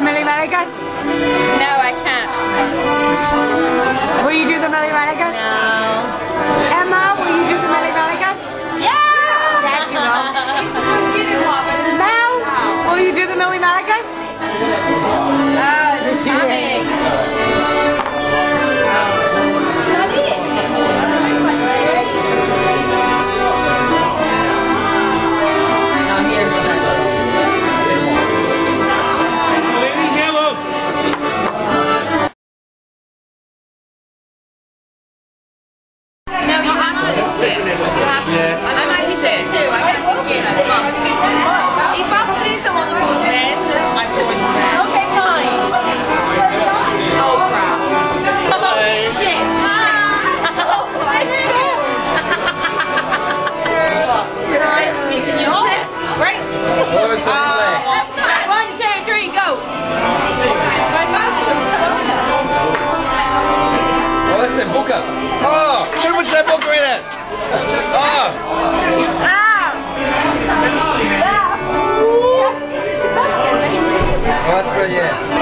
the Millimallikas? No, I can't. Will you do the Millimallikas? No. Emma, will you do the Millimallikas? Yeah! Yes, you will. Mel, will you do the Millimallikas? Uh, one, two, three, go. Oh, that's that booker. Oh, who was that booker in it? Oh. Oh, that's good.